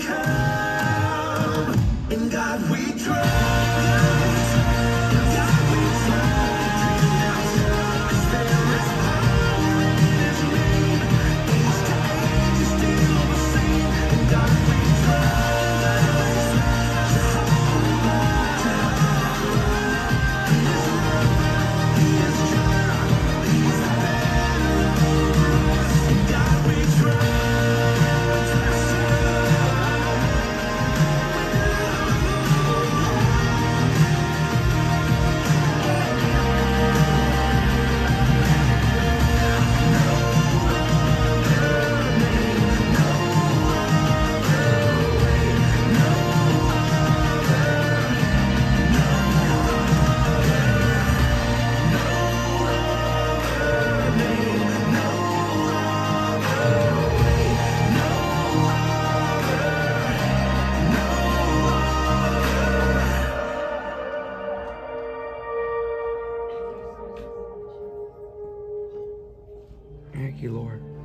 come. Thank you, Lord.